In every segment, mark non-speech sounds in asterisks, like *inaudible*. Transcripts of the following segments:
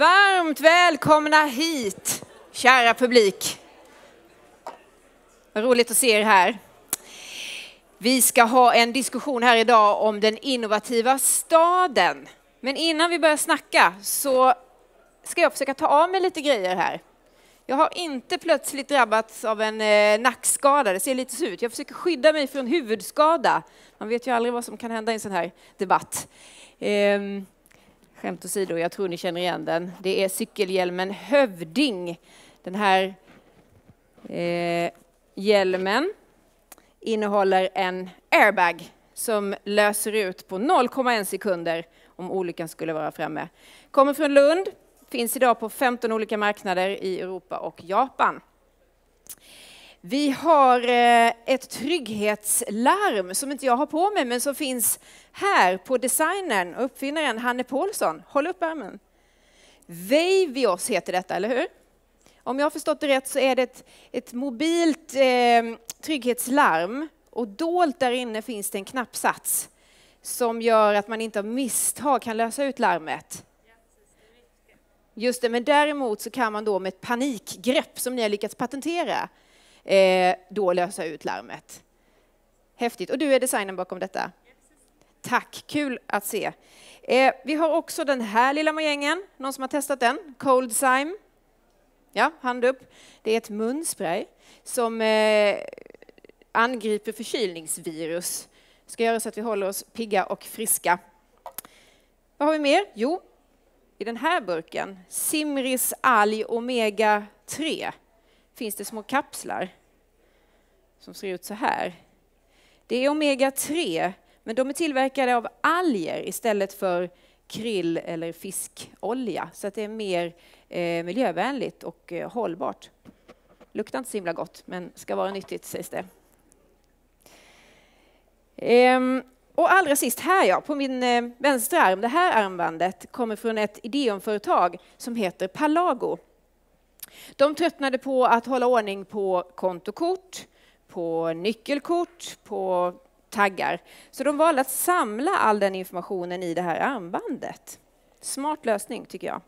Varmt välkomna hit, kära publik. Vad roligt att se er här. Vi ska ha en diskussion här idag om den innovativa staden. Men innan vi börjar snacka så ska jag försöka ta av mig lite grejer här. Jag har inte plötsligt drabbats av en eh, nackskada, det ser lite så ut. Jag försöker skydda mig från huvudskada. Man vet ju aldrig vad som kan hända i en sån här debatt. Ehm, skämt åsido, jag tror ni känner igen den. Det är cykelhjälmen Hövding. Den här eh, hjälmen innehåller en airbag som löser ut på 0,1 sekunder om olyckan skulle vara framme. Kommer från Lund, finns idag på 15 olika marknader i Europa och Japan. Vi har eh, ett trygghetslarm som inte jag har på mig, men som finns här på designern och uppfinnaren Hanne Paulsson. Håll upp armen. Vavios heter detta, eller hur? Om jag har förstått det rätt så är det ett, ett mobilt eh, trygghetslarm och dolt där inne finns det en knappsats som gör att man inte av misstag kan lösa ut larmet. Just det, men däremot så kan man då med ett panikgrepp som ni har lyckats patentera eh, då lösa ut larmet. Häftigt. Och du är designen bakom detta? Tack, kul att se. Eh, vi har också den här lilla mojängen. Någon som har testat den? ColdZyme? Ja, hand upp. Det är ett munspray som eh, angriper förkylningsvirus. Ska göra så att vi håller oss pigga och friska. Vad har vi mer? Jo, i den här burken, Simris alg omega 3, finns det små kapslar som ser ut så här. Det är omega 3, men de är tillverkade av alger istället för krill eller fiskolja, så att det är mer eh, miljövänligt och eh, hållbart. Luktar inte så himla gott, men ska vara nyttigt sägs det. Ehm, och allra sist här ja, på min eh, vänstra arm, det här armbandet kommer från ett Ideonföretag som heter Palago. De tröttnade på att hålla ordning på kontokort, på nyckelkort, på taggar. Så de valde att samla all den informationen i det här armbandet. Smart lösning tycker jag.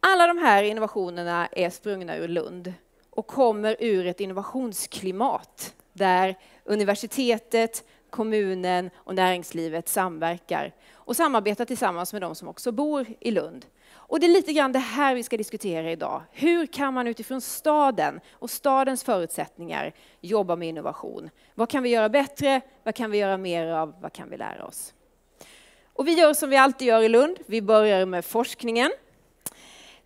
Alla de här innovationerna är sprungna ur Lund och kommer ur ett innovationsklimat där universitetet, kommunen och näringslivet samverkar och samarbetar tillsammans med de som också bor i Lund. Och det är lite grann det här vi ska diskutera idag. Hur kan man utifrån staden och stadens förutsättningar jobba med innovation? Vad kan vi göra bättre? Vad kan vi göra mer av? Vad kan vi lära oss? Och vi gör som vi alltid gör i Lund. Vi börjar med forskningen.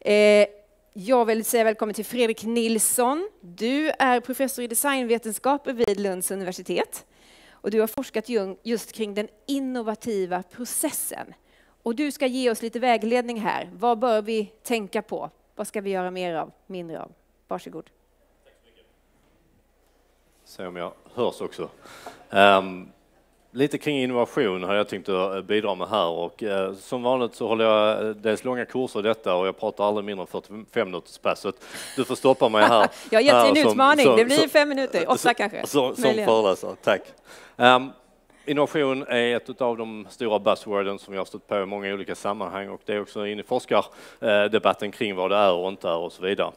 Eh, jag vill säga välkommen till Fredrik Nilsson. Du är professor i designvetenskaper vid Lunds universitet och du har forskat just kring den innovativa processen. Och du ska ge oss lite vägledning här. Vad bör vi tänka på? Vad ska vi göra mer av, mindre av? Varsågod. Se om jag hörs också. Um, Lite kring innovation har jag tänkt att eh, bidra med här och eh, som vanligt så håller jag eh, dels långa kurser i detta och jag pratar aldrig mindre än 45 minuters pass så du får stoppa mig här. *laughs* jag har gett dig en utmaning, som, det blir fem minuter, åtta kanske. Som, som föreläsare, tack. Um, Innovation är ett av de stora buzzworden som jag har stött på i många olika sammanhang och det är också inne i forskardebatten kring vad det är och inte är och så vidare.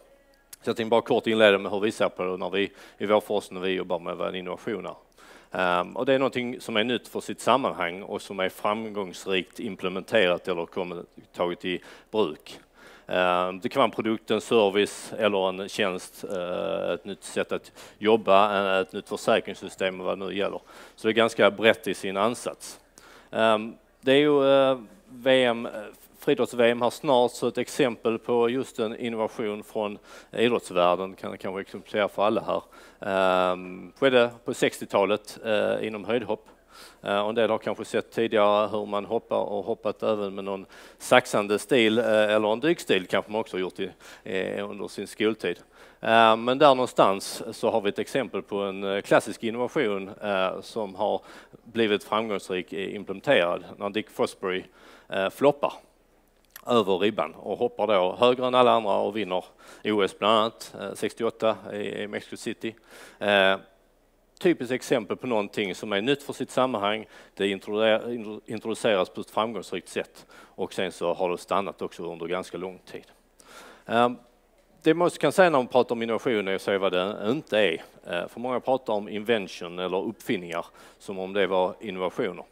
Så jag tänkte bara kort inleda med hur vi ser på det när vi i vår forskning när vi jobbar med vad en innovation är. Ehm, och det är någonting som är nytt för sitt sammanhang och som är framgångsrikt implementerat eller kommit, tagit i bruk. Ehm, det kan vara en produkt, en service eller en tjänst, eh, ett nytt sätt att jobba, eh, ett nytt försäkringssystem och vad det nu gäller. Så det är ganska brett i sin ansats. Ehm, det är ju eh, VM friidrotts-VM här snart, så ett exempel på just en innovation från idrottsvärlden kan kanske exemplifiera för alla här. Um, skedde på 60-talet uh, eh, inom höjdhopp. Uh, och en del har kanske sett tidigare hur man hoppar och hoppat även med någon saxande stil uh, eller en dykstil kanske man också har gjort i, under sin skoltid. Ehm, men där någonstans så har vi ett exempel på en klassisk innovation som har blivit framgångsrik implementerad när Dick Fosbury floppar över ribban och hoppar då högre än alla andra och vinner OS bland annat eh, 68 i Mexico City. Eh, typiskt exempel på någonting som är nytt för sitt sammanhang. Det introduceras på ett framgångsrikt sätt och sen så har det stannat också under ganska lång tid. Ehm, det man kan säga när man pratar om innovation är att säga vad det inte är. Eh, för många pratar om invention eller uppfinningar som om det var innovationer.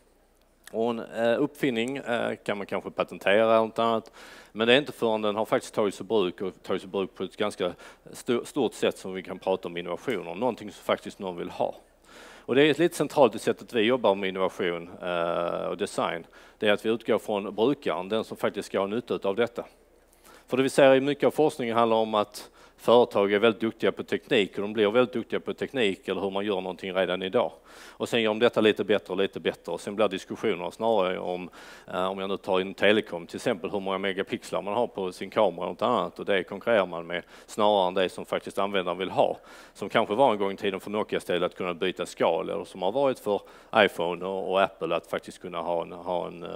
Och en eh, uppfinning eh, kan man kanske patentera eller något annat. Men det är inte förrän den har faktiskt tagits i bruk och tagits i bruk på ett ganska stort sätt som vi kan prata om innovationer, någonting som faktiskt någon vill ha. Och det är lite centralt i sättet vi jobbar med innovation eh, och design. Det är att vi utgår från brukaren, den som faktiskt ska ha nytta av detta. För det vi ser i mycket av forskningen handlar om att företag är väldigt duktiga på teknik och de blir väldigt duktiga på teknik eller hur man gör någonting redan idag. Och sen gör de detta lite bättre och lite bättre och sen blir diskussioner snarare om, eh, om jag nu tar in telekom till exempel, hur många megapixlar man har på sin kamera och något annat och det konkurrerar man med snarare än det som faktiskt användaren vill ha. Som kanske var en gång i tiden för Nokias del att kunna byta skal eller som har varit för iPhone och, Apple att faktiskt kunna ha en, ha en eh,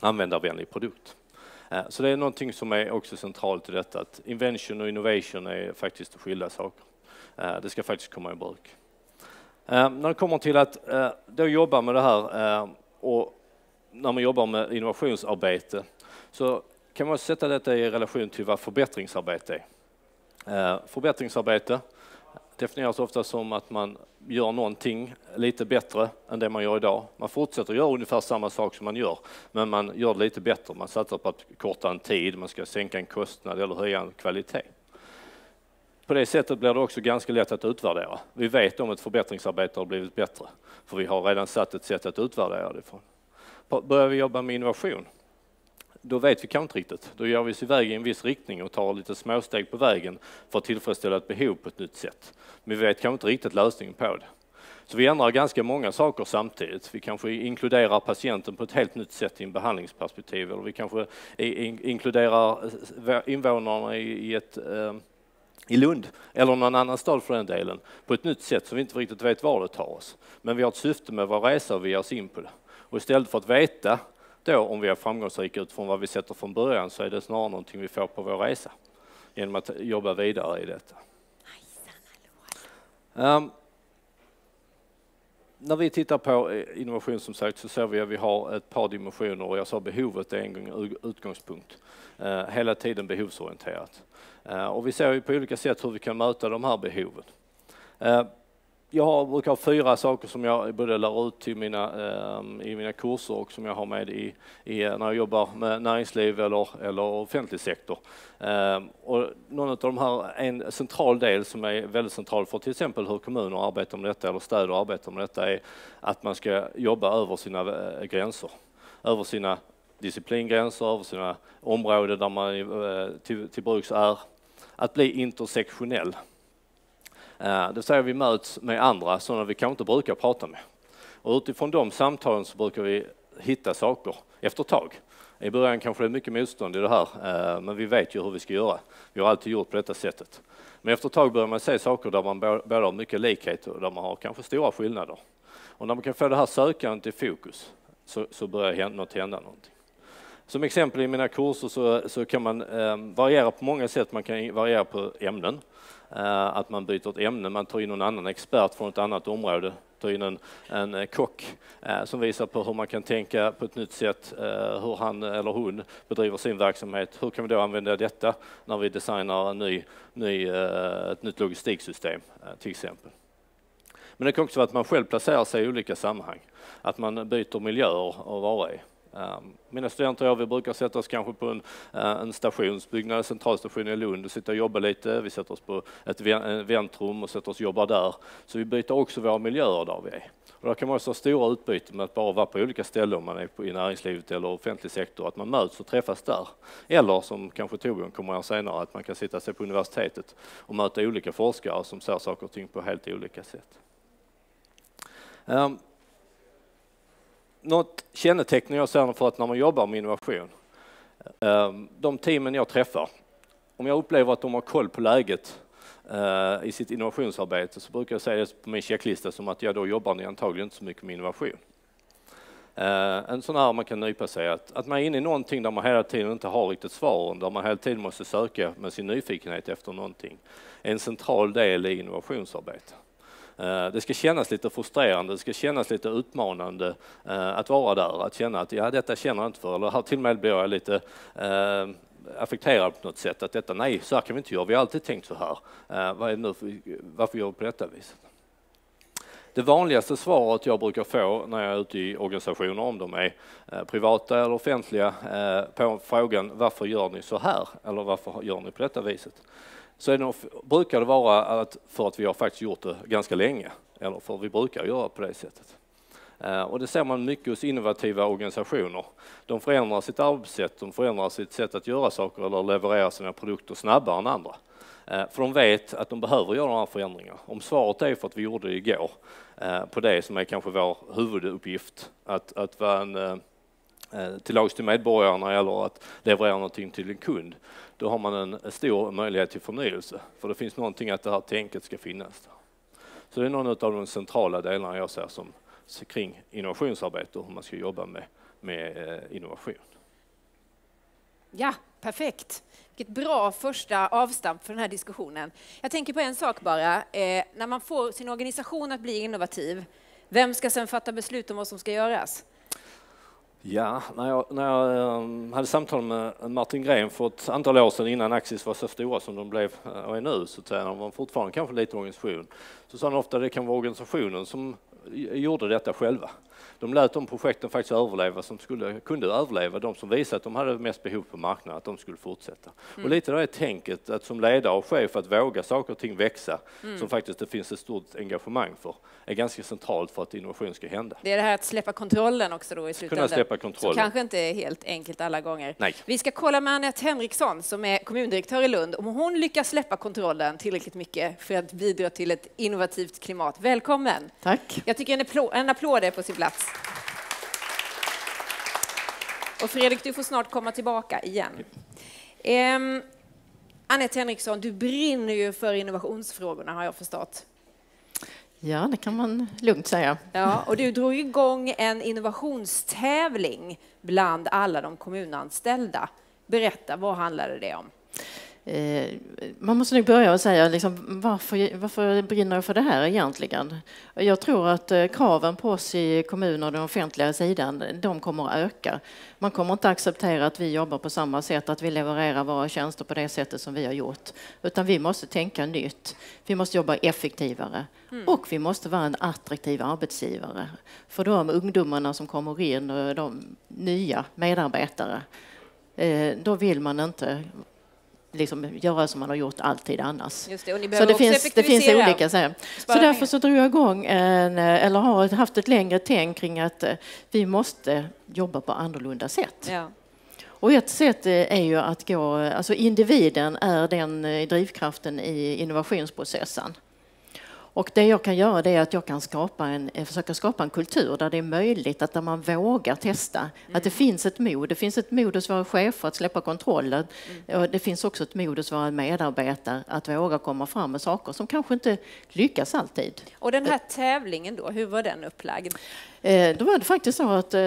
användarvänlig produkt. Eh, så det är någonting som är också centralt i detta, att invention och innovation är faktiskt skilda saker. Eh, det ska faktiskt komma i bruk. Eh, när det kommer till att då jobba med det här och när man jobbar med innovationsarbete så kan man sätta detta i relation till vad förbättringsarbete är. Förbättringsarbete definieras ofta som att man gör någonting lite bättre än det man gör idag. Man fortsätter göra ungefär samma sak som man gör, men man gör det lite bättre. Man satsar på att korta en tid, man ska sänka en kostnad eller höja en kvalitet. På det sättet blir det också ganska lätt att utvärdera. Vi vet om ett förbättringsarbete har blivit bättre, för vi har redan satt ett sätt att utvärdera det ifrån. Börjar vi jobba med innovation, då vet vi kanske inte riktigt. Då gör vi oss iväg i en viss riktning och tar lite småsteg på vägen för att tillfredsställa ett behov på ett nytt sätt. Men vi vet kanske inte riktigt lösningen på det. Så vi ändrar ganska många saker samtidigt. Vi kanske inkluderar patienten på ett helt nytt sätt i en behandlingsperspektiv eller vi kanske inkluderar eh, invånarna i ett eh, i Lund eller någon annan stad för den delen på ett nytt sätt som vi inte riktigt vet var det tar oss. Men vi har ett syfte med vår resa och vi ger oss in på det. Och istället för att veta då om vi är framgångsrika utifrån vad vi sätter från början så är det snarare någonting vi får på vår resa genom att jobba vidare i detta. Um, när vi tittar på eh, innovation som sagt så ser vi att vi har ett par dimensioner och jag sa behovet är en gång utgångspunkt. Uh, hela tiden behovsorienterat. Uh, och vi ser ju på olika sätt hur vi kan möta de här behoven. Uh, jag brukar ha fyra saker som jag både lär ut till mina, eh, i mina kurser och som jag har med i, i, när jag jobbar med näringsliv eller, eller offentlig sektor. Eh, och någon av de här, en central del som är väldigt central för till exempel hur kommuner arbetar med detta eller städer arbetar med detta är att man ska jobba över sina eh, gränser, över sina disciplingränser, över sina områden där man eh, till, till bruks är. Att bli intersektionell. Eh, det säger vi möts med andra sådana vi kanske inte brukar prata med. Och utifrån de samtalen så brukar vi hitta saker efter ett tag. I början kanske det är mycket motstånd i det här, eh, men vi vet ju hur vi ska göra. Vi har alltid gjort på detta sättet. Men efter ett tag börjar man se saker där man både har mycket likhet och där man har kanske stora skillnader. Och när man kan få det här sökandet i fokus så, så börjar något hända någonting. Som exempel i mina kurser så, så kan man eh, variera på många sätt. Man kan variera på ämnen. Eh, att man byter ett ämne, man tar in någon annan expert från ett annat område, tar in en, en eh, kock eh, som visar på hur man kan tänka på ett nytt sätt, hur han eller hon bedriver sin verksamhet. Hur kan vi då använda detta när vi designar en ny, ny, ett nytt logistiksystem till exempel. Men det kan också vara att man själv placerar sig i olika sammanhang, att man byter miljöer att vara i. Ehm, mina studenter och jag, vi brukar sätta oss kanske på en, eh, en stationsbyggnad, en centralstation i Lund och sitta och jobba lite. Vi sätter oss på ett eh, väntrum och sätter oss och jobbar där. Så vi byter också våra miljöer där vi är. Och där kan man också ha stora utbyten med att bara vara på olika ställen om man är i näringslivet eller offentlig sektor, att man möts och träffas där. Eller som kanske Torbjörn kommer att senare, att man kan sitta sig på universitetet och möta olika forskare som ser saker och ting på helt olika sätt. Um, något kännetecken jag ser för att när man jobbar med innovation, ehm, de teamen jag träffar, om jag upplever att de har koll på läget eh, i sitt innovationsarbete så brukar jag säga det på min checklista som att jag då jobbar ni antagligen inte så mycket med innovation. Eh, en sån här man kan nypa sig att, att man är inne i någonting där man hela tiden inte har riktigt svaren, där man hela tiden måste söka med sin nyfikenhet efter någonting, är en central del i innovationsarbete. Eh, det ska kännas lite frustrerande, det ska kännas lite utmanande eh, att vara där, att känna att ja, detta känner jag inte för, eller här till och med blir jag lite eh, affekterad på något sätt, att detta, nej, så här kan vi inte göra, vi har alltid tänkt så här. Eh, vad är det nu för, varför gör vi på detta viset? Det vanligaste svaret jag brukar få när jag är ute i organisationer, om de är privata eller offentliga, på frågan varför gör ni så här? Eller varför gör ni på detta viset? Så är det, brukar det vara att för att vi har faktiskt gjort det ganska länge, eller för vi brukar göra på det sättet. Eh, och det ser man mycket hos innovativa organisationer. De förändrar sitt arbetssätt, de förändrar sitt sätt att göra saker eller leverera sina produkter snabbare än andra. Eh, för de vet att de behöver göra de här förändringarna. Om svaret är för att vi gjorde det igår, eh, på det som är kanske vår huvuduppgift, att, att vara en Eh, till lags till medborgarna eller att leverera någonting till en kund, då har man en stor möjlighet till förnyelse. För det finns någonting att det här tänket ska finnas där. Så det är någon av de centrala delarna jag ser som kring innovationsarbete och hur man ska jobba med, med eh, innovation. Ja, perfekt. Vilket bra första avstamp för den här diskussionen. Jag tänker på en sak bara. Eh, när man får sin organisation att bli innovativ, vem ska sedan fatta beslut om vad som ska göras? Ja, när jag, när jag ehm, hade samtal med Martin Gren för ett antal år sedan innan Axis var så stora som de blev eh, och är nu, så att säga, de var fortfarande kanske lite organisation, så sa han ofta att det kan vara organisationen som eh, gjorde detta själva. De lät de projekten faktiskt överleva som skulle, kunde överleva, de som visade att de hade mest behov på marknaden, att de skulle fortsätta. Mm. Och lite det tänket att som ledare och chef att våga saker och ting växa, mm. som faktiskt det finns ett stort engagemang för, är ganska centralt för att innovation ska hända. Det är det här att släppa kontrollen också då i slutändan. Kunna släppa kontrollen. Som kanske inte är helt enkelt alla gånger. Nej. Vi ska kolla med Anette Henriksson som är kommundirektör i Lund om hon lyckas släppa kontrollen tillräckligt mycket för att bidra till ett innovativt klimat. Välkommen! Tack! Jag tycker en applåd, en applåd är på sin plats. Och Fredrik, du får snart komma tillbaka igen. Um, Anette Henriksson, du brinner ju för innovationsfrågorna har jag förstått. Ja, det kan man lugnt säga. Ja, och du drog igång en innovationstävling bland alla de kommunanställda. Berätta, vad handlade det om? Eh, man måste nog börja och säga liksom, varför, varför brinner jag för det här egentligen? Jag tror att eh, kraven på oss i kommuner och den offentliga sidan, de kommer att öka. Man kommer inte acceptera att vi jobbar på samma sätt, att vi levererar våra tjänster på det sättet som vi har gjort. Utan vi måste tänka nytt. Vi måste jobba effektivare mm. och vi måste vara en attraktiv arbetsgivare för de ungdomarna som kommer in och de nya medarbetare. Eh, då vill man inte liksom göra som man har gjort alltid annars. Just det, och ni så det finns, det finns olika. Så, så därför så drog jag igång en, eller har haft ett längre tänk kring att eh, vi måste jobba på annorlunda sätt. Ja. Och ett sätt eh, är ju att gå, alltså individen är den eh, drivkraften i innovationsprocessen. Och det jag kan göra är att jag kan skapa en, eh, försöka skapa en kultur där det är möjligt att där man vågar testa. Mm. Att det finns ett mod. Det finns ett mod hos våra chefer att släppa kontrollen. Mm. Och det finns också ett mod hos våra medarbetare att våga komma fram med saker som kanske inte lyckas alltid. Och den här tävlingen då, hur var den upplagd? Eh, då var det faktiskt så att eh,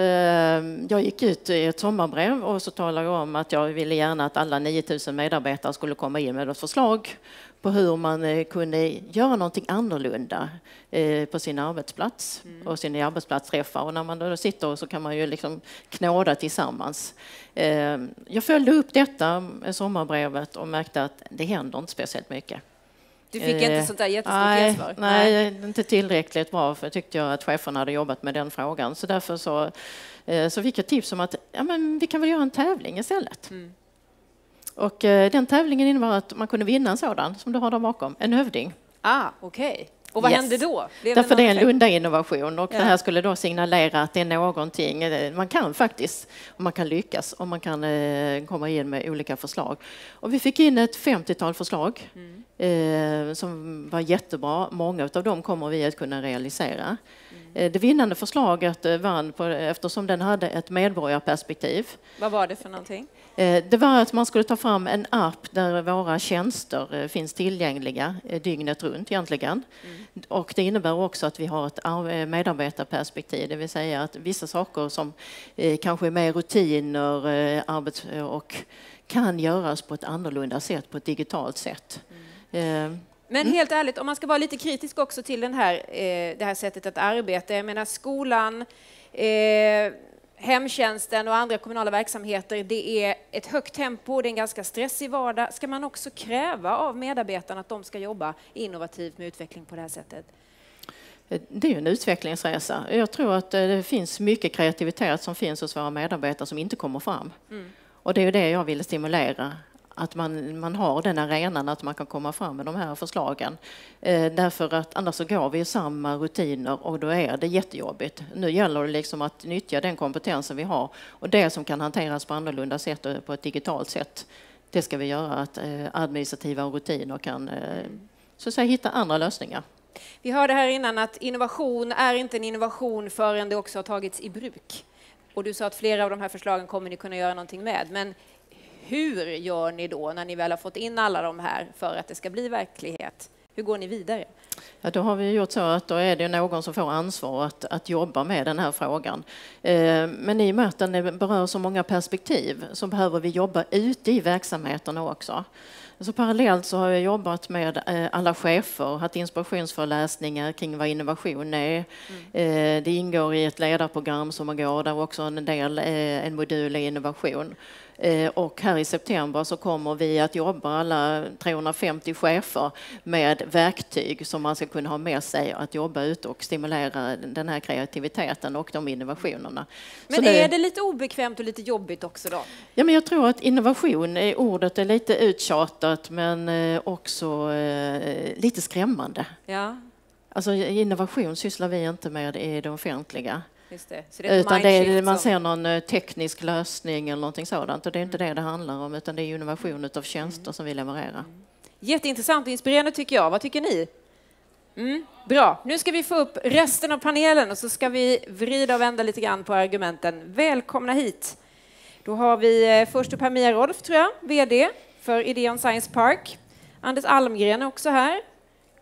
jag gick ut i ett sommarbrev och så talade jag om att jag ville gärna att alla 9000 medarbetare skulle komma in med ett förslag på hur man eh, kunde göra någonting annorlunda på sin arbetsplats mm. och sina arbetsplatsträffar. Och när man då sitter så kan man ju liksom knåda tillsammans. Jag följde upp detta sommarbrevet och märkte att det händer inte speciellt mycket. Du fick inte sånt där jättestort nej, gensvar? Nej, inte tillräckligt bra för tyckte jag att cheferna hade jobbat med den frågan. Så därför så, så fick jag tips om att ja, men vi kan väl göra en tävling istället. Mm. Och den tävlingen innebar att man kunde vinna en sådan som du har där bakom, en hövding. Ah, okej. Okay. Och vad yes. hände då? Blev Därför det är en Lunda-innovation och ja. det här skulle då signalera att det är någonting man kan faktiskt, och man kan lyckas och man kan eh, komma in med olika förslag. Och vi fick in ett 50-tal förslag mm. Eh, som var jättebra. Många av dem kommer vi att kunna realisera. Mm. Det vinnande förslaget eh, vann på, eftersom den hade ett medborgarperspektiv. Vad var det för någonting? Eh, det var att man skulle ta fram en app där våra tjänster eh, finns tillgängliga eh, dygnet runt egentligen. Mm. Och det innebär också att vi har ett medarbetarperspektiv, det vill säga att vissa saker som kanske är mer rutiner och kan göras på ett annorlunda sätt, på ett digitalt sätt. Mm. Men mm. helt ärligt, om man ska vara lite kritisk också till den här, eh, det här sättet att arbeta. Jag menar skolan, eh, hemtjänsten och andra kommunala verksamheter, det är ett högt tempo, det är en ganska stressig vardag. Ska man också kräva av medarbetarna att de ska jobba innovativt med utveckling på det här sättet? Det är en utvecklingsresa. Jag tror att eh, det finns mycket kreativitet som finns hos våra medarbetare som inte kommer fram. Mm. Och det är det jag vill stimulera att man, man har den arenan att man kan komma fram med de här förslagen. Eh, därför att annars så går vi i samma rutiner och då är det jättejobbigt. Nu gäller det liksom att nyttja den kompetensen vi har och det som kan hanteras på annorlunda sätt och på ett digitalt sätt. Det ska vi göra, att eh, administrativa rutiner kan eh, så att säga, hitta andra lösningar. Vi hörde här innan att innovation är inte en innovation förrän det också har tagits i bruk. Och du sa att flera av de här förslagen kommer ni kunna göra någonting med. Men hur gör ni då när ni väl har fått in alla de här för att det ska bli verklighet? Hur går ni vidare? Ja, då har vi gjort så att då är det någon som får ansvar att, att jobba med den här frågan. Eh, men i och med att den berör så många perspektiv så behöver vi jobba ute i verksamheterna också. Så parallellt så har jag jobbat med eh, alla chefer, haft inspirationsföreläsningar kring vad innovation är. Mm. Det ingår i ett ledarprogram som går där också en del, en modul är innovation. Eh, och här i september så kommer vi att jobba alla 350 chefer med verktyg som man ska kunna ha med sig att jobba ute och stimulera den här kreativiteten och de innovationerna. Men det, är det lite obekvämt och lite jobbigt också då? Ja, men jag tror att innovation, är ordet är lite uttjatat men eh, också eh, lite skrämmande. Ja. Alltså innovation sysslar vi inte med i det offentliga. Det. Det är utan det är, man ser någon eh, teknisk lösning eller någonting sådant och det är inte det det handlar om utan det är innovation av tjänster mm. som vi levererar. Mm. Jätteintressant och inspirerande tycker jag. Vad tycker ni? Mm, bra, nu ska vi få upp resten av panelen och så ska vi vrida och vända lite grann på argumenten. Välkomna hit. Då har vi eh, först upp här Mia Rolf, tror jag, VD för Ideon Science Park. Anders Almgren är också här,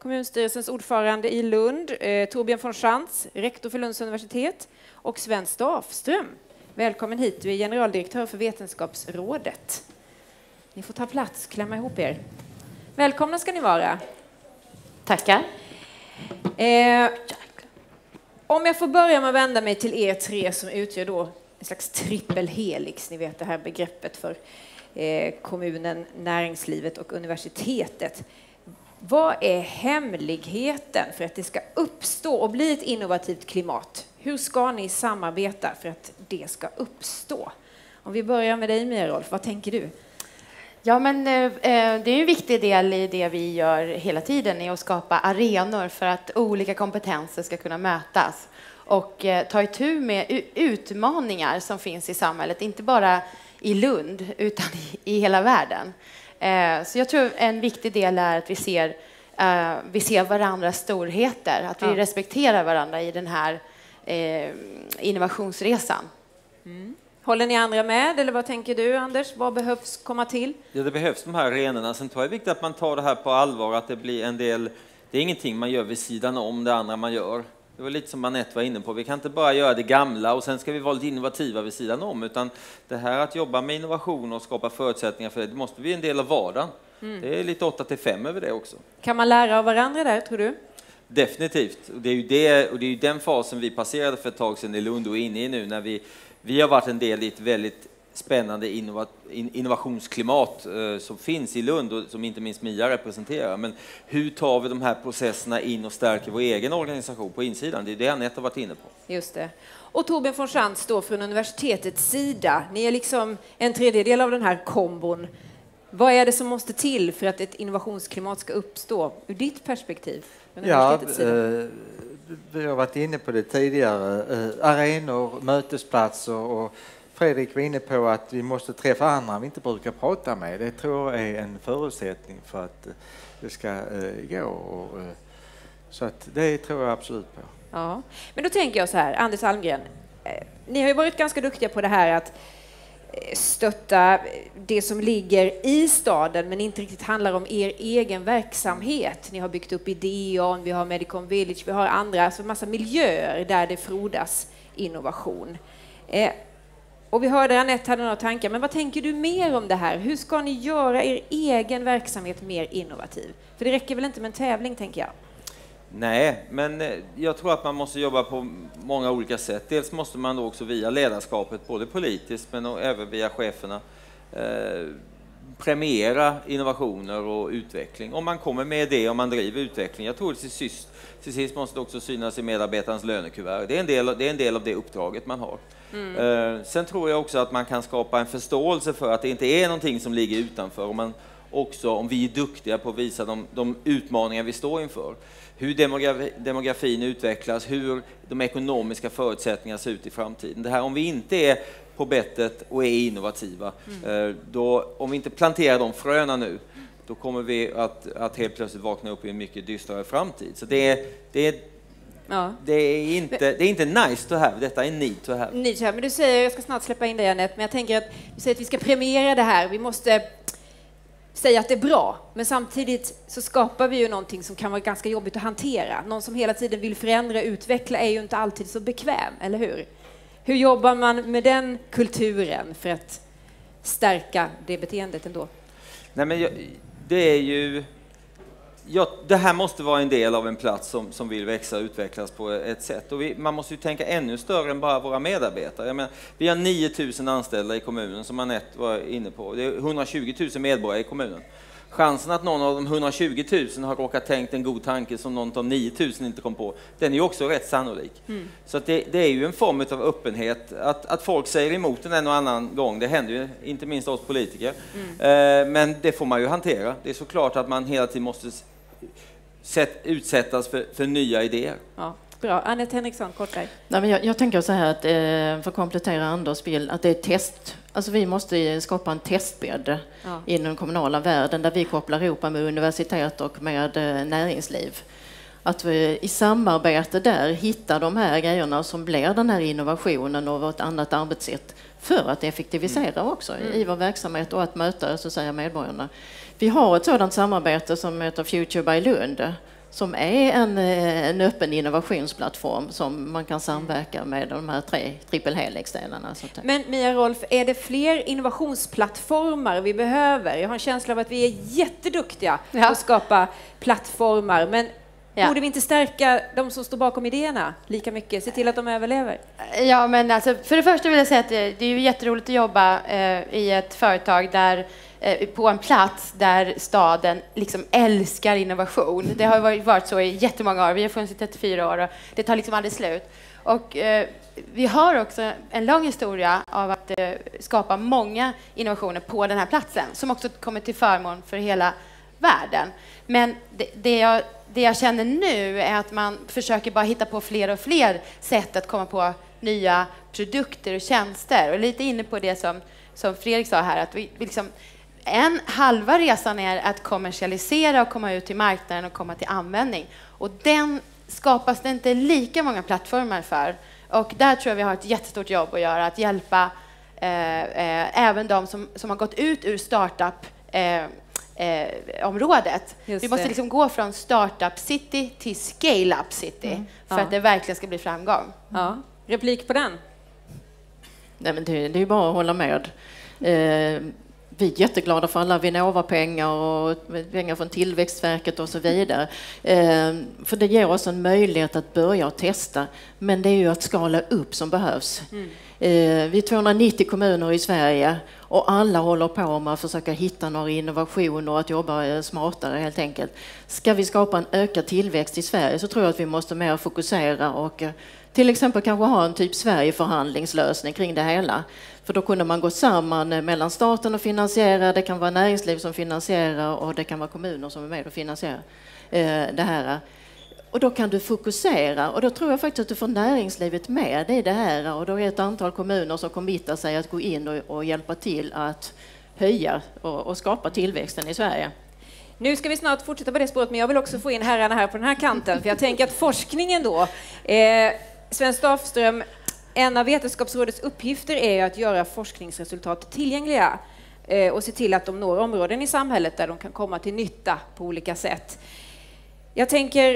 kommunstyrelsens ordförande i Lund. Eh, Torbjörn von Schantz, rektor för Lunds universitet och Sven Stafström. Välkommen hit, du är generaldirektör för Vetenskapsrådet. Ni får ta plats, klämma ihop er. Välkomna ska ni vara. Tackar. Eh, om jag får börja med att vända mig till er tre som utgör då en slags trippelhelix, ni vet det här begreppet för eh, kommunen, näringslivet och universitetet. Vad är hemligheten för att det ska uppstå och bli ett innovativt klimat hur ska ni samarbeta för att det ska uppstå? Om vi börjar med dig Mia Rolf, vad tänker du? Ja, men eh, eh, det är en viktig del i det vi gör hela tiden, är att skapa arenor för att olika kompetenser ska kunna mötas och eh, ta itu med utmaningar som finns i samhället, inte bara i Lund utan i, hela världen så jag tror en viktig del är att vi ser, vi ser varandras storheter, att vi ja. respekterar varandra i den här eh, innovationsresan. Mm. Håller ni andra med, eller vad tänker du Anders? Vad behövs komma till? Ja, det behövs de här arenorna. Sen tror jag det är viktigt att man tar det här på allvar, att det blir en del, det är ingenting man gör vid sidan om det andra man gör. Det var lite som Anette var inne på, vi kan inte bara göra det gamla och sen ska vi vara lite innovativa vid sidan om, utan det här att jobba med innovation och skapa förutsättningar för det, det måste bli en del av vardagen. Mm. Det är lite 8 till 5 över det också. Kan man lära av varandra där, tror du? Definitivt. Det är ju det, och det är ju den fasen vi passerade för ett tag sedan i Lund och är inne i nu när vi, vi har varit en del i ett väldigt spännande innova, innovationsklimat eh, som finns i Lund och som inte minst Mia representerar. Men hur tar vi de här processerna in och stärker vår egen organisation på insidan? Det är det Anette har varit inne på. Just det. Och Torbjörn von Schantz står från universitetets sida. Ni är liksom en tredjedel av den här kombon. Vad är det som måste till för att ett innovationsklimat ska uppstå ur ditt perspektiv? Ja, eh, vi har varit inne på det tidigare. Eh, arenor, mötesplatser och Fredrik var inne på att vi måste träffa andra vi inte brukar prata med. Det tror jag är en förutsättning för att eh, det ska eh, gå. Och, eh, så att det tror jag absolut på. Ja, men då tänker jag så här, Anders Almgren, eh, ni har ju varit ganska duktiga på det här att eh, stötta det som ligger i staden men inte riktigt handlar om er egen verksamhet. Ni har byggt upp Ideon, vi har Medicon Village, vi har andra, alltså massa miljöer där det frodas innovation. Och vi hörde Anette hade några tankar, men vad tänker du mer om det här? Hur ska ni göra er egen verksamhet mer innovativ? För det räcker väl inte med en tävling, tänker jag? Nej, men eh, jag tror att man måste jobba på många olika sätt. Dels måste man då också via ledarskapet, både politiskt men även via cheferna, eh, premiera innovationer och utveckling. Om man kommer med det, om man driver utveckling. Jag tror till sist, till sist måste det också synas i medarbetarens lönekuvert. Det är en del, det är en del av det uppdraget man har. Mm. Eh, sen tror jag också att man kan skapa en förståelse för att det inte är någonting som ligger utanför. Om, man också, om vi är duktiga på att visa de, de utmaningar vi står inför hur demografin utvecklas, hur de ekonomiska förutsättningarna ser ut i framtiden. Det här om vi inte är på bettet och är innovativa, mm. Eh, då, om vi inte planterar de fröna nu, då kommer vi att, att helt plötsligt vakna upp i en mycket dystrare framtid. Så det är, det är Ja. Det, är inte, det är inte nice to have, detta är need to have. Need to have. Men du säger, jag ska snart släppa in dig Anette, men jag tänker att du säger att vi ska premiera det här. Vi måste säga att det är bra, men samtidigt så skapar vi ju någonting som kan vara ganska jobbigt att hantera. Någon som hela tiden vill förändra och utveckla är ju inte alltid så bekväm, eller hur? Hur jobbar man med den kulturen för att stärka det beteendet ändå? Nej, men jag, det är ju ja, det här måste vara en del av en plats som, som vill växa och utvecklas på ett sätt. Och vi, man måste ju tänka ännu större än bara våra medarbetare. Jag menar, vi har 9000 anställda i kommunen, som Anette var inne på. Det är 120 000 medborgare i kommunen. Chansen att någon av de 120 000 har råkat tänkt en god tanke som någon av 9 000 inte kom på, den är ju också rätt sannolik. Mm. Så det, det, är ju en form av öppenhet. Att, att folk säger emot den en och annan gång, det händer ju inte minst oss politiker. Mm. Eh, men det får man ju hantera. Det är såklart att man hela tiden måste sätt, utsättas för, för nya idéer. Ja. Bra. Anette Henriksson, kort Nej, men jag, jag, tänker så här, att, eh, för att komplettera Anders bild, att det är test. Alltså vi måste skapa en testbädd ja. i den kommunala världen där vi kopplar ihop med universitet och med eh, näringsliv. Att vi i samarbete där hittar de här grejerna som blir den här innovationen och ett annat arbetssätt för att effektivisera mm. också mm. i vår verksamhet och att möta så att säga, medborgarna. Vi har ett sådant samarbete som heter Future by Lund som är en, eh, en öppen innovationsplattform som man kan samverka med de här tre triple helix-delarna. Men Mia Rolf, är det fler innovationsplattformar vi behöver? Jag har en känsla av att vi är jätteduktiga ja. på att skapa plattformar, men Ja. Borde vi inte stärka de som står bakom idéerna lika mycket? Se till att de överlever? Ja, men alltså, för det första vill jag säga att det, är jätteroligt att jobba eh, i ett företag där Eh, på en plats där staden liksom älskar innovation. Det har varit, så i jättemånga år. Vi har funnits i 34 år och det tar liksom aldrig slut. Och, eh, vi har också en lång historia av att eh, skapa många innovationer på den här platsen som också kommer till förmån för hela världen. Men det, det jag det jag känner nu är att man försöker bara hitta på fler och fler sätt att komma på nya produkter och tjänster. Och lite inne på det som, som Fredrik sa här, att vi, liksom, en halva resan är att kommersialisera och komma ut till marknaden och komma till användning. Och den skapas det inte lika många plattformar för. Och där tror jag vi har ett jättestort jobb att göra, att hjälpa eh, eh, även de som, som har gått ut ur startup eh, eh, området. Just vi måste liksom gå från startup city till scale-up city mm. för ja. att det verkligen ska bli framgång. Ja. Replik på den? Nej, men det, det är bara att hålla med. Eh, vi är jätteglada för alla Vinnova-pengar och pengar från Tillväxtverket och så vidare. Eh, för det ger oss en möjlighet att börja och testa, men det är ju att skala upp som behövs. Mm. Eh, vi är 290 kommuner i Sverige och alla håller på med att försöka hitta några innovationer och att jobba eh, smartare helt enkelt. Ska vi skapa en ökad tillväxt i Sverige så tror jag att vi måste mer fokusera och eh, till exempel kanske ha en typ Sverigeförhandlingslösning kring det hela. För då kunde man gå samman eh, mellan staten och finansiera, det kan vara näringsliv som finansierar och det kan vara kommuner som är med och finansierar eh, det här. Och då kan du fokusera och då tror jag faktiskt att du får näringslivet med dig i det här och då är det ett antal kommuner som committar sig att gå in och, och hjälpa till att höja och, och, skapa tillväxten i Sverige. Nu ska vi snart fortsätta på det spåret, men jag vill också få in herrarna här på den här kanten, för jag tänker att forskningen då, eh, Sven Stafström, en av Vetenskapsrådets uppgifter är att göra forskningsresultat tillgängliga eh, och se till att de når områden i samhället där de kan komma till nytta på olika sätt. Jag tänker,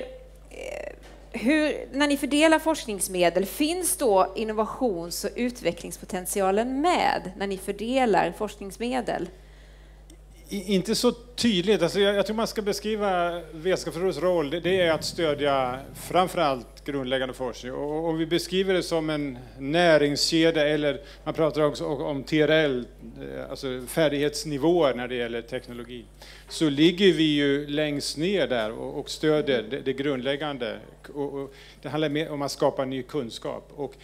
eh, hur, när ni fördelar forskningsmedel, finns då innovations och utvecklingspotentialen med när ni fördelar forskningsmedel? Inte så tydligt. Alltså jag, jag tror man ska beskriva Vetenskapsrådets roll, det, det, är att stödja framförallt grundläggande forskning. Och om vi beskriver det som en näringskedja eller man pratar också om TRL, eh, alltså färdighetsnivåer när det gäller teknologi, så ligger vi ju längst ner där och, och stöder det, det grundläggande. Och, och det handlar mer om att skapa ny kunskap. Och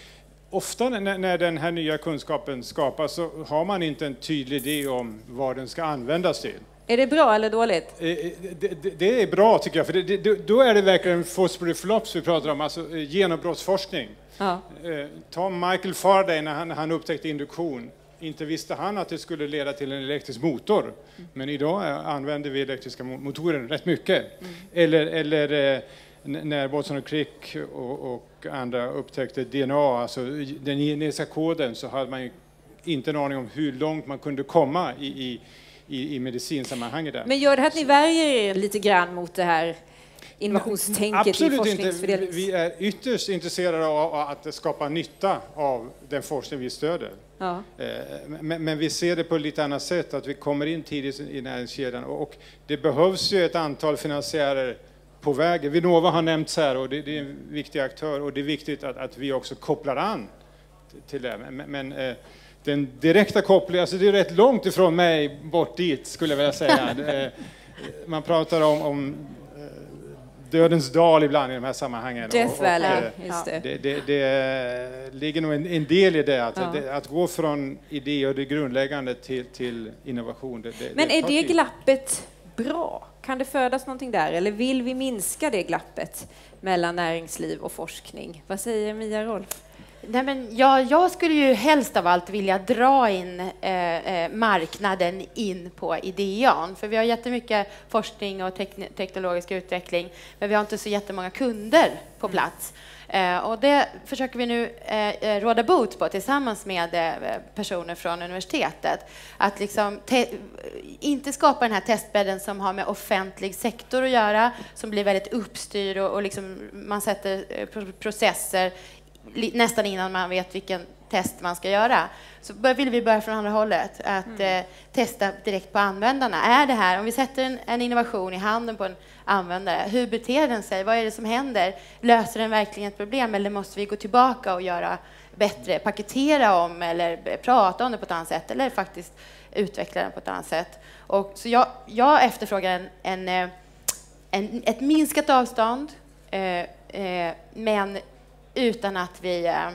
ofta när, när den här nya kunskapen skapas så har man inte en tydlig idé om vad den ska användas till. Är det bra eller dåligt? Eh, eh, det, det är bra tycker jag, för det, då är det verkligen Fosbury flops vi pratar om, alltså eh, genombrottsforskning. Ja. Ta Michael Faraday när han, han upptäckte induktion. Inte visste han att det skulle leda till en elektrisk motor, men idag använder vi elektriska motorer rätt mycket. Mm. Eller, eller när Watson och Crick och, och, andra upptäckte DNA, alltså den genetiska koden, så hade man inte en aning om hur långt man kunde komma i, i, i, i medicinsammanhanget. Men gör det här att ni värjer er lite grann mot det här innovationstänket Absolut i inte. Vi är ytterst intresserade av att skapa nytta av den forskning vi stöder. Ja. Eh, men, men, vi ser det på ett lite annat sätt, att vi kommer in tidigt i näringskedjan och det behövs ju ett antal finansiärer på vägen. Vinnova har nämnts här och det, det, är en viktig aktör och det är viktigt att, att vi också kopplar an till det. Men, men eh, den direkta kopplingen, alltså det är rätt långt ifrån mig bort dit skulle jag vilja säga. *laughs* Eh, man pratar om, om eh, dödens dal ibland i de här sammanhangen. Death Valley, just det. Det, det, det ligger nog en, en, del i det att, ja. att gå från idé och det grundläggande till, till innovation. Men är det glappet bra? Kan det födas någonting där eller vill vi minska det glappet mellan näringsliv och forskning? Vad säger Mia Rolf? Nej, men jag, jag skulle ju helst av allt vilja dra in eh, eh marknaden in på Ideon, för vi har jättemycket forskning och teknologisk utveckling, men vi har inte så jättemånga kunder på plats. Eh, och det försöker vi nu eh, eh, råda bot på tillsammans med personer från universitetet. Att liksom inte skapa den här testbädden som har med offentlig sektor att göra, som blir väldigt uppstyrd och, och liksom man sätter processer nästan innan man vet vilken test man ska göra. Så vill vi börja från andra hållet, att mm. eh, testa direkt på användarna. Är det här, om vi sätter en, en, innovation i handen på en användare, hur beter den sig? Vad är det som händer? Löser den verkligen ett problem eller måste vi gå tillbaka och göra bättre, paketera om eller prata om det på ett annat sätt eller faktiskt utveckla den på ett annat sätt? Och, så jag, jag efterfrågar en, en, eh, en, ett minskat avstånd, eh, eh, men utan att vi Eh,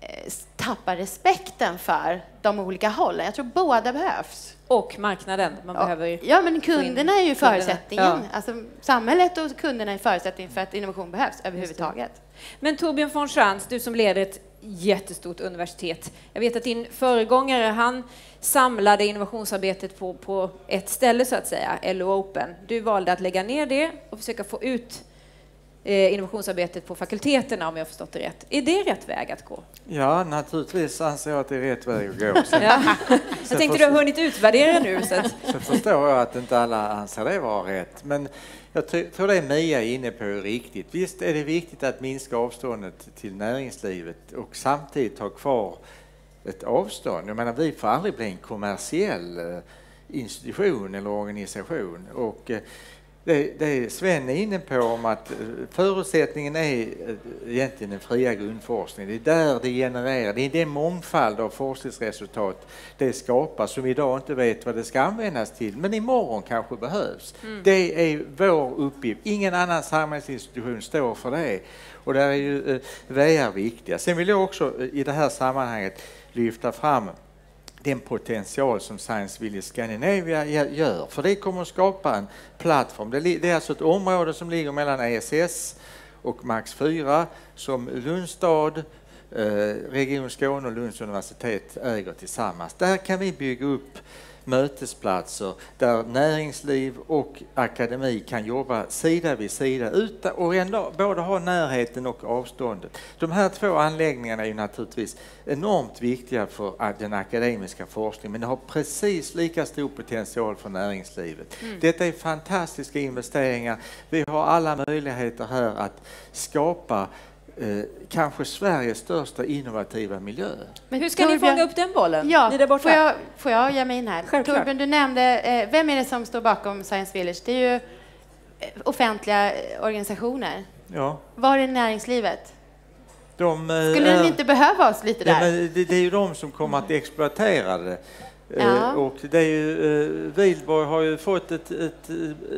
eh tappar respekten för de olika hållen. Jag tror båda behövs. Och marknaden. Man ja. behöver ja, men kunderna är ju förutsättningen. Ja. Alltså, samhället och kunderna är förutsättningen för att innovation behövs överhuvudtaget. Men Torbjörn von Schranz, du som leder ett jättestort universitet. Jag vet att din föregångare, han samlade innovationsarbetet på, på ett ställe så att säga, LO Open. Du valde att lägga ner det och försöka få ut innovationsarbetet på fakulteterna om jag förstått det rätt. Är det rätt väg att gå? Ja, naturligtvis anser jag att det är rätt väg att gå. *laughs* Sen, ja. Jag tänkte du har hunnit utvärdera nu. Så att... Sen förstår jag att inte alla anser det vara rätt. Men jag tror det Mia är inne på är riktigt. Visst är det viktigt att minska avståndet till näringslivet och samtidigt ha kvar ett avstånd. Jag menar, vi får aldrig bli en kommersiell eh, institution eller organisation. Och eh, det, det Sven är inne på om att eh, förutsättningen är eh, egentligen den fria grundforskningen. Det är där det genererar, det är den mångfald av forskningsresultat det skapar som vi idag inte vet vad det ska användas till, men imorgon kanske behövs. Mm. Det är vår uppgift. Ingen annan samhällsinstitution står för det. Och där är ju eh, VR viktiga. Sen vill jag också i det här sammanhanget lyfta fram den potential som Science Village Scandinavia gör. För det kommer att skapa en plattform. Det är alltså ett område som ligger mellan ESS och Max 4 som Lunds stad, eh, Region Skåne och Lunds universitet äger tillsammans. Där kan vi bygga upp mötesplatser där näringsliv och akademi kan jobba sida vid sida utan, och ändå både ha närheten och avståndet. De här två anläggningarna är ju naturligtvis enormt viktiga för den akademiska forskningen men de har precis lika stor potential för näringslivet. Mm. Detta är fantastiska investeringar. Vi har alla möjligheter här att skapa Eh, kanske Sveriges största innovativa miljö. Men hur ska Torbjörn, ni fånga upp den bollen? Ja, ni där borta. Får, jag, får jag ge mig in här? Självklart. Torbjörn, du nämnde, eh, vem är det som står bakom Science Village? Det är ju eh, offentliga organisationer. Ja. Var är näringslivet? De, Skulle äh, ni inte behöva oss lite där? Ja, det, det, är ju de som kommer att exploatera det. Ja. Eh, och det är ju, eh, Wihlborg har ju fått ett, ett,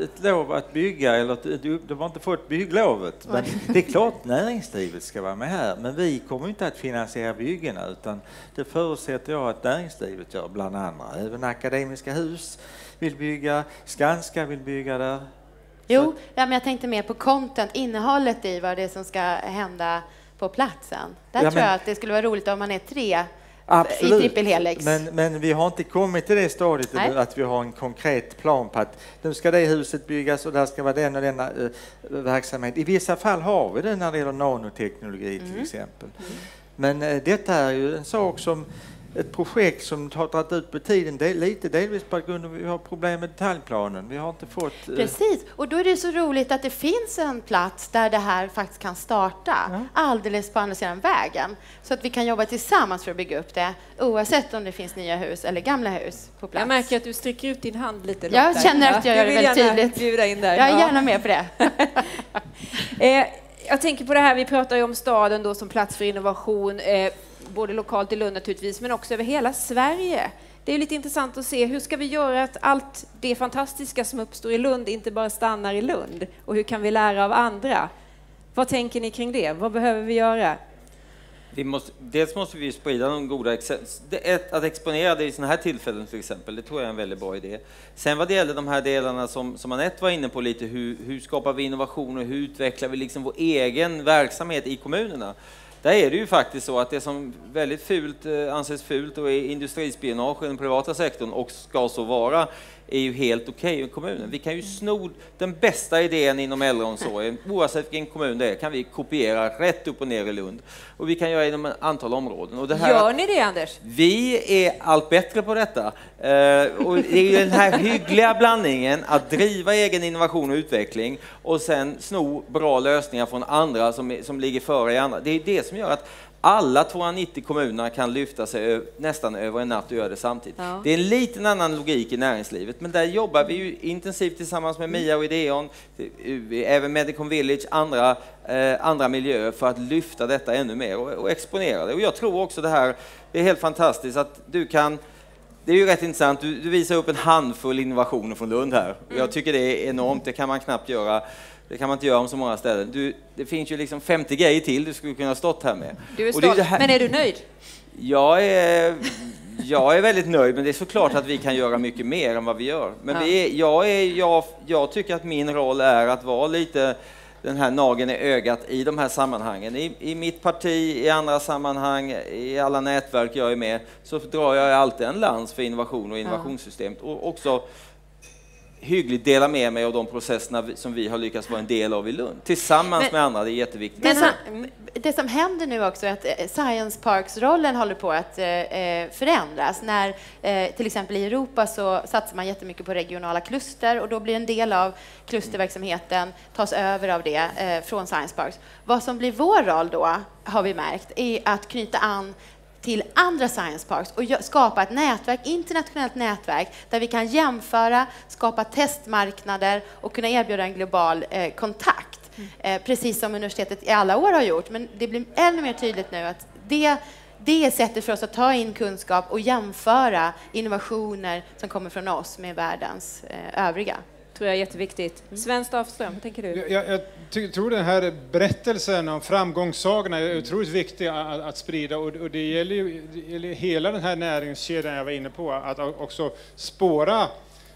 ett lov att bygga, eller ett, de har inte fått bygglovet. Men det är klart näringslivet ska vara med här, men vi kommer inte att finansiera byggena utan det förutsätter jag att näringslivet gör bland andra. Även Akademiska Hus vill bygga, Skanska vill bygga där. Jo, ja, men jag tänkte mer på content, innehållet i vad det är som ska hända på platsen. Där ja, tror jag att det skulle vara roligt om man är tre Absolut. i trippelhelix. Men, men vi har inte kommit till det stadiet Nej. att vi har en konkret plan på att nu ska det huset byggas och där ska vara den och denna uh, verksamhet. I vissa fall har vi det när det gäller nanoteknologi till mm. exempel. Mm. Men uh, detta är ju en sak som ett projekt som har dragit ut på tiden, del, lite delvis på grund av att vi har problem med detaljplanen. Vi har inte fått... Eh... Precis, och då är det så roligt att det finns en plats där det här faktiskt kan starta, ja. alldeles på andra sidan vägen. Så att vi kan jobba tillsammans för att bygga upp det, oavsett om det finns nya hus eller gamla hus på plats. Jag märker att du sträcker ut din hand lite. Jag där. känner att jag gör det väldigt tydligt. Bjuda in där. Jag är gärna med på det. *laughs* eh, jag tänker på det här, vi pratar ju om staden då som plats för innovation. Eh, både lokalt i Lund naturligtvis, men också över hela Sverige. Det är lite intressant att se hur ska vi göra att allt det fantastiska som uppstår i Lund inte bara stannar i Lund? Och hur kan vi lära av andra? Vad tänker ni kring det? Vad behöver vi göra? Vi måste, dels måste vi sprida de goda exemplen. Att exponera det i sådana här tillfällen till exempel, det tror jag är en väldigt bra idé. Sen vad det gäller de här delarna som, som Anette var inne på lite, hur, hur skapar vi innovationer, hur utvecklar vi liksom vår egen verksamhet i kommunerna? Där är det ju faktiskt så att det som väldigt fult eh, anses fult och är industrispionage i den privata sektorn och ska så vara, är ju helt okej okay i kommunen. Vi kan ju sno den bästa idén inom äldreomsorgen, oavsett vilken kommun det är, kan vi kopiera rätt upp och ner i Lund. Och vi kan göra inom ett antal områden. Och det här, Gör ni det, Anders? Vi är allt bättre på detta. Uh, och det är ju den här hyggliga blandningen att driva egen innovation och utveckling och sen sno bra lösningar från andra som, som ligger före i andra. Det är det som gör att alla 290 kommunerna kan lyfta sig nästan över en natt och göra det samtidigt. Ja. Det är en liten annan logik i näringslivet, men där jobbar vi ju intensivt tillsammans med MIA och Ideon, även Medicon Village, andra, eh, andra miljöer för att lyfta detta ännu mer och, och exponera det. Och jag tror också det här, det är helt fantastiskt att du kan det är ju rätt intressant, du, du visar upp en handfull innovationer från Lund här. Mm. Jag tycker det är enormt, det kan man knappt göra det kan man inte göra om så många ställen. Du, det finns ju liksom 50 grejer till du skulle kunna stått här med. Du är stolt, är men är du nöjd? Jag är, jag är väldigt nöjd, men det är såklart att vi kan göra mycket mer än vad vi gör. Men ja. vi är, jag, är, jag, jag tycker att min roll är att vara lite den här nageln i ögat i de här sammanhangen. I, I mitt parti, i andra sammanhang, i alla nätverk jag är med, så drar jag alltid en lans för innovation och innovationssystemet. Och också hyggligt dela med mig av de processerna som vi har lyckats vara en del av i Lund. Tillsammans men, med andra, det är jätteviktigt. Men som, det som händer nu också är att eh, Science Parks-rollen håller på att eh, eh, förändras. När till exempel i Europa så satsar man jättemycket på regionala kluster och då blir en del av klusterverksamheten tas över av det från Science Parks. Vad som blir vår roll då, har vi märkt, är att knyta an till andra science parks och skapa ett nätverk, internationellt nätverk där vi kan jämföra, skapa testmarknader och kunna erbjuda en global eh, kontakt. Mm. Eh, precis som universitetet i alla år har gjort. Men det blir ännu mer tydligt nu att det det är sättet för oss att ta in kunskap och jämföra innovationer som kommer från oss med världens eh, övriga tror jag är jätteviktigt. Mm. Sven Stafström, vad tänker du? Jag, jag tror den här berättelsen om framgångssagorna är otroligt viktig att, att sprida och, och, det gäller ju det gäller hela den här näringskedjan jag var inne på, att också spåra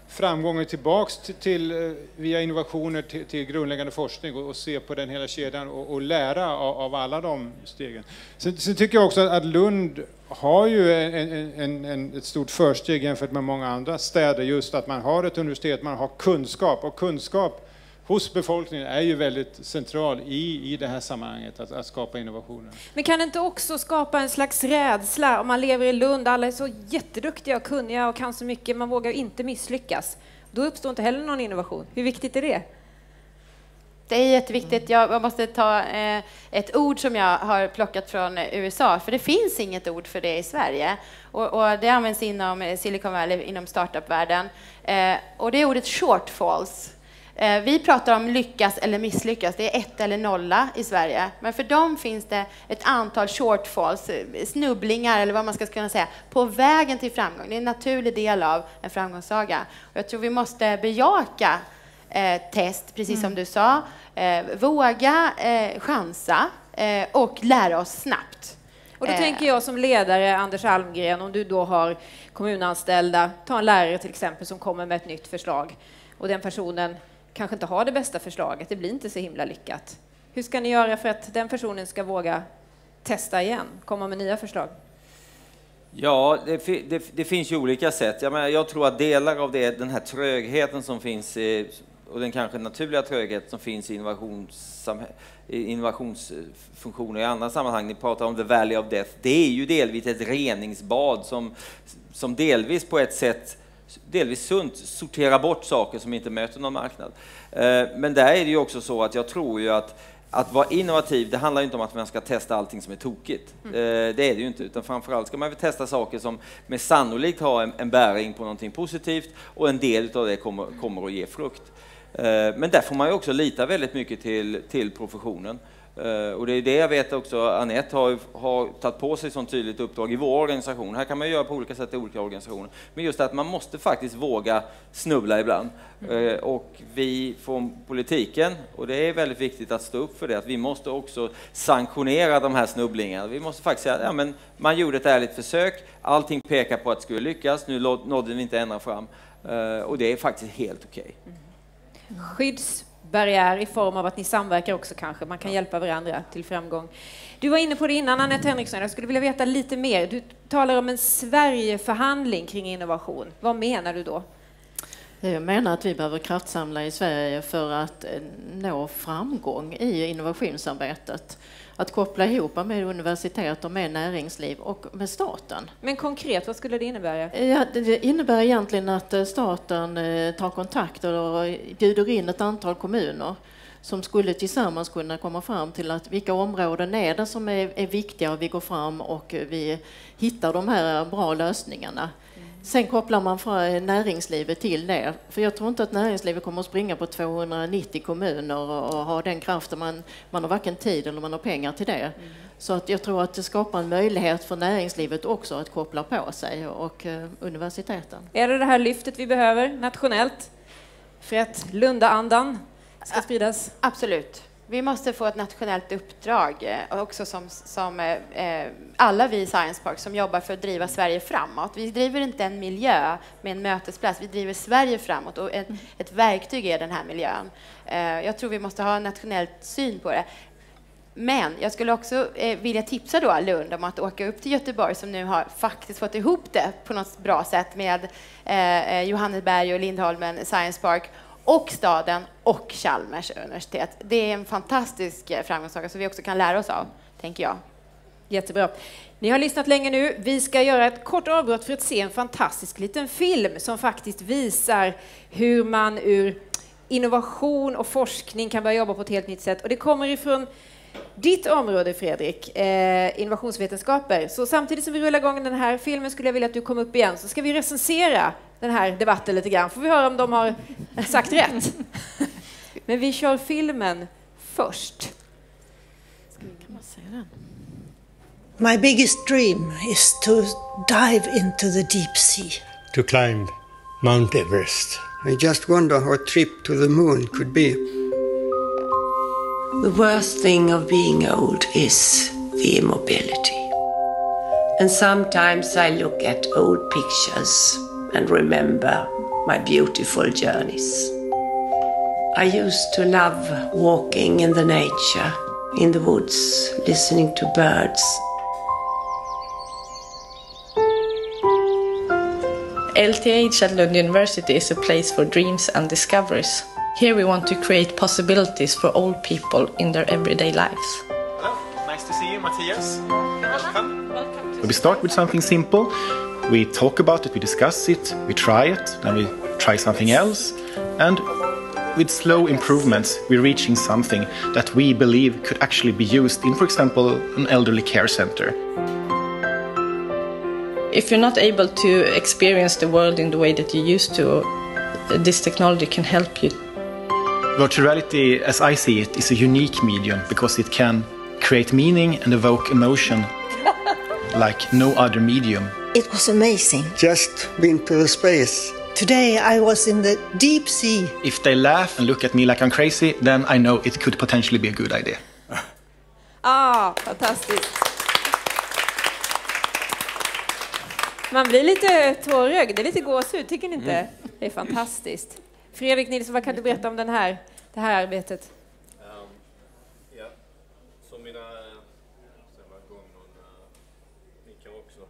framgången tillbaks till, till, eh, via innovationer till, till grundläggande forskning och, och, se på den hela kedjan och, och lära av, av, alla de stegen. Sen, sen, tycker jag också att Lund har ju en, en, en, ett stort försteg jämfört med många andra städer, just att man har ett universitet, man har kunskap och kunskap hos befolkningen är ju väldigt central i, i det här sammanhanget, att, att, skapa innovationer. Men kan det inte också skapa en slags rädsla om man lever i Lund, alla är så jätteduktiga och kunniga och kan så mycket, man vågar inte misslyckas. Då uppstår inte heller någon innovation. Hur viktigt är det? Det är jätteviktigt. Jag måste ta eh, ett ord som jag har plockat från USA, för det finns inget ord för det i Sverige. Och, och det används inom Silicon Valley, inom startupvärlden. Eh, och det är ordet shortfalls. Eh, vi pratar om lyckas eller misslyckas, det är ett eller nolla i Sverige. Men för dem finns det ett antal shortfalls, snubblingar eller vad man ska kunna säga, på vägen till framgång. Det är en naturlig del av en framgångssaga. Och jag tror vi måste bejaka eh, test, precis mm. som du sa, våga eh, chansa eh, och lära oss snabbt. Och då tänker jag som ledare, Anders Almgren, om du då har kommunanställda, ta en lärare till exempel som kommer med ett nytt förslag och den personen kanske inte har det bästa förslaget, det blir inte så himla lyckat. Hur ska ni göra för att den personen ska våga testa igen, komma med nya förslag? Ja, det, det, det finns ju olika sätt. Jag, menar, jag tror att delar av det, den här trögheten som finns i, och den kanske naturliga tröghet som finns i innovationsfunktioner i andra sammanhang, ni pratar om the valley of death, det är ju delvis ett reningsbad som, som delvis på ett sätt delvis sunt, sortera bort saker som inte möter någon marknad. Eh, men där är det ju också så att jag tror ju att att vara innovativ, det handlar inte om att man ska testa allting som är tokigt. Mm. Eh, det är det ju inte, utan framförallt ska man väl testa saker som med sannolikt har en, en bäring på någonting positivt och en del av det kommer, kommer att ge frukt. Eh, men där får man ju också lita väldigt mycket till, till professionen. Eh, och det är det jag vet också, Anette har, har tagit på sig som tydligt uppdrag i vår organisation. Här kan man göra på olika sätt i olika organisationer. Men just att man måste faktiskt våga snubbla ibland. Mm. och vi från politiken, och det är väldigt viktigt att stå upp för det, att vi måste också sanktionera de här snubblingarna. Vi måste faktiskt säga att ja, men man gjorde ett ärligt försök, allting pekar på att det skulle lyckas, nu nådde vi inte ända fram. Och det är faktiskt helt okej. Okay. Skydds barriär i form av att ni samverkar också kanske. Man kan hjälpa varandra till framgång. Du var inne på det innan, Anette Henriksson. Jag skulle vilja veta lite mer. Du talar om en Sverigeförhandling kring innovation. Vad menar du då? Jag menar att vi behöver kraftsamla i Sverige för att eh, nå framgång i innovationsarbetet att koppla ihop med universitet och med näringsliv och med staten. Men konkret, vad skulle det innebära? Ja, det innebär egentligen att eh, staten eh, tar kontakter och bjuder in ett antal kommuner som skulle tillsammans kunna komma fram till att vilka områden är det som är, är viktiga och vi går fram och vi hittar de här bra lösningarna. Sen kopplar man från näringslivet till det. För jag tror inte att näringslivet kommer att springa på 290 kommuner och ha den kraften. Man, man har varken tid eller man har pengar till det. Mm. Så att jag tror att det skapar en möjlighet för näringslivet också att koppla på sig och eh, universiteten. Är det det här lyftet vi behöver nationellt för att Lundaandan ska spridas? Absolut. Vi måste få ett nationellt uppdrag, eh, också som, som eh, eh, alla vi i Science Park som jobbar för att driva Sverige framåt. Vi driver inte en miljö med en mötesplats, vi driver Sverige framåt och ett, ett verktyg är den här miljön. Eh, jag tror vi måste ha en nationell syn på det. Men jag skulle också eh, vilja tipsa då Lund om att åka upp till Göteborg som nu har faktiskt fått ihop det på något bra sätt med eh, eh Johanneberg och Lindholmen Science Park och staden och Chalmers universitet. Det är en fantastisk eh, framgångssaga som vi också kan lära oss av, tänker jag. Jättebra. Ni har lyssnat länge nu. Vi ska göra ett kort avbrott för att se en fantastisk liten film som faktiskt visar hur man ur innovation och forskning kan börja jobba på ett helt nytt sätt. Och det kommer ifrån ditt område, Fredrik, eh, innovationsvetenskaper. Så samtidigt som vi rullar igång den här filmen skulle jag vilja att du kom upp igen, så ska vi recensera den här debatten lite grann. Får vi höra om de har sagt rätt. *laughs* Men vi kör filmen först. My biggest dream is to dive into the deep sea. To climb Mount Everest. I just wonder how a trip to the moon could be. The worst thing of being old is the immobility. And sometimes I look at old pictures and remember my beautiful journeys. I used to love walking in the nature, in the woods, listening to birds. LTH at Lund University is a place for dreams and discoveries. Here we want to create possibilities for all people in their everyday lives. Hello, nice to see you, Matthias. Welcome. Welcome. We start with something simple. We talk about it, we discuss it, we try it, then we try something else, and with slow improvements, we're reaching something that we believe could actually be used in, for example, an elderly care center. If you're not able to experience the world in the way that you used to, this technology can help you. Virtual reality, as I see it, is a unique medium because it can create meaning and evoke emotion *laughs* like no other medium. It was amazing. Just been to the space. Today I was in the deep sea. If they laugh and look at me like I'm crazy, then I know it could potentially be a good idea. Ah, fantastiskt. Man blir lite tårögd, det är lite gåshud, tycker ni inte? Mm. Det är fantastiskt. Fredrik Nilsson, vad kan du berätta om den här, det här arbetet? Um, ja, som mina... Sen var igång någon uh, mickar också. Um,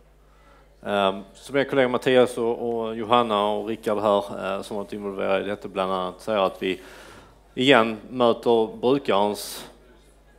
Ehm, som mina kollegor Mattias och, och Johanna och Rickard här eh, som varit involverade i detta bland annat säger att vi igen möter brukarens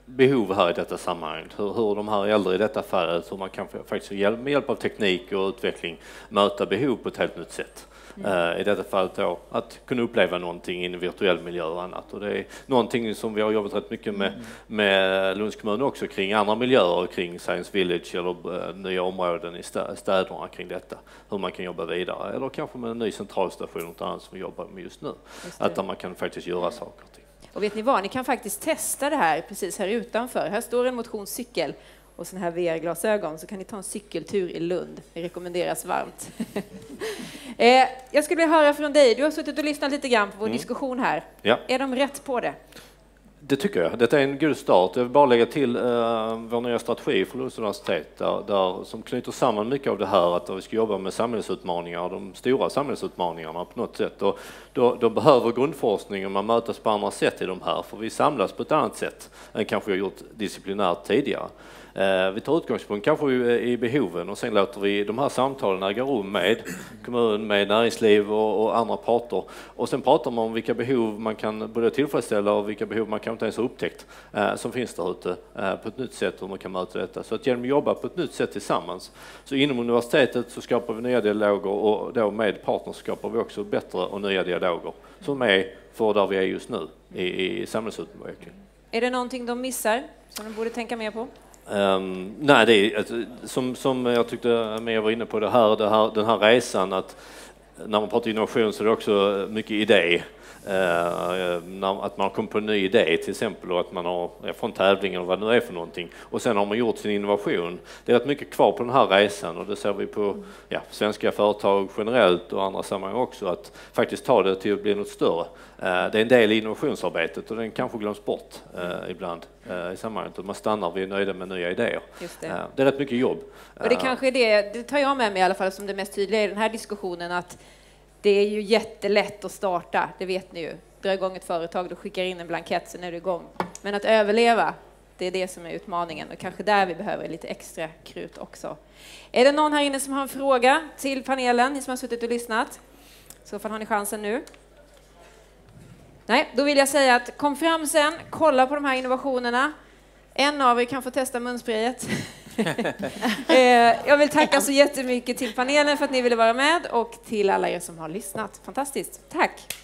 behov här i detta sammanhang. Hur, hur de här äldre i detta fallet, hur man kan faktiskt med hjälp av teknik och utveckling möta behov på ett helt nytt sätt. Mm. I detta fallet då att kunna uppleva någonting i en virtuell miljö och annat. Och det är någonting som vi har jobbat rätt mycket med, med Lunds kommun också kring andra miljöer kring Science Village eller uh, nya områden i städerna kring detta. Hur man kan jobba vidare eller kanske med en ny centralstation och annat som vi jobbar med just nu. Just att där man kan faktiskt göra saker och ting. Och vet ni vad, ni kan faktiskt testa det här precis här utanför. Här står en motionscykel och sådana här VR-glasögon så kan ni ta en cykeltur i Lund. Det rekommenderas varmt. *laughs* eh, jag skulle vilja höra från dig, du har suttit och lyssnat lite grann på vår mm. diskussion här. Ja. Är de rätt på det? Det tycker jag. Detta är en god start. Jag vill bara lägga till uh, vår nya strategi för Lunds universitet där, där, som knyter samman mycket av det här att vi ska jobba med samhällsutmaningar, de stora samhällsutmaningarna på något sätt. Och då, då behöver grundforskningen man mötas på andra sätt i de här, för vi samlas på ett annat sätt än kanske vi har gjort disciplinärt tidigare. Eh, vi tar utgångspunkt kanske eh, i behoven och sen låter vi de här samtalen äga rum med kommun, med näringsliv och, och, andra parter. Och sen pratar man om vilka behov man kan både tillfredsställa och vilka behov man kanske inte ens har upptäckt eh, som finns där ute eh, på ett nytt sätt hur man kan möta detta. Så att genom att jobba på ett nytt sätt tillsammans så inom universitetet så skapar vi nya dialoger och då med partners skapar vi också bättre och nya dialoger som är för där vi är just nu i, i samhällsutveckling. Är det någonting de missar som de borde tänka mer på? Um, nej, det är, alltså, som, som jag tyckte Mia var inne på, det här, det här, den här resan att när man pratar innovation så är det också mycket idé. Uh, att man kommer på en ny idé till exempel och att man har från tävlingen och vad det nu är för någonting och sen har man gjort sin innovation. Det är rätt mycket kvar på den här resan och det ser vi på ja, svenska företag generellt och andra sammanhang också att faktiskt ta det till att bli något större. Uh, det är en del i innovationsarbetet och den kanske glöms bort uh, ibland i sammanhanget och man stannar vid nöjda med nya idéer. Det. det. är rätt mycket jobb. Och det kanske är det, det tar jag med mig i alla fall som det mest tydliga i den här diskussionen att det är ju jättelätt att starta, det vet ni ju. Dra igång ett företag, du skickar in en blankett, sen är du igång. Men att överleva, det är det som är utmaningen och kanske där vi behöver lite extra krut också. Är det någon här inne som har en fråga till panelen, ni som har suttit och lyssnat? I så fall har ni chansen nu. Nej, då vill jag säga att kom fram sen, kolla på de här innovationerna. En av er kan få testa munsprayet. *laughs* *laughs* Eh, jag vill tacka så jättemycket till panelen för att ni ville vara med och till alla er som har lyssnat. Fantastiskt. Tack!